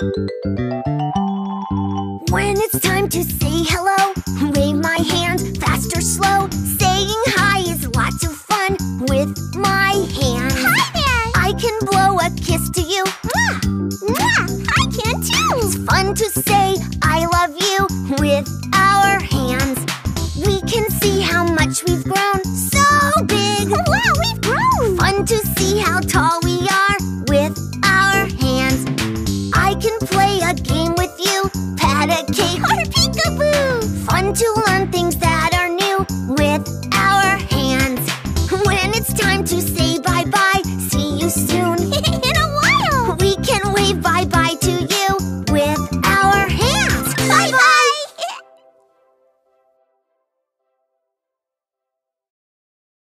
When it's time to say hello, wave my hand, fast or slow. Saying hi is lots of fun with my hand. Hi there! I can blow a kiss to you. Mwah! Mwah! I can too! It's fun to say can play a game with you. Pat a cake or peekaboo. Fun to learn things that are new with our hands. When it's time to say bye-bye, see you soon.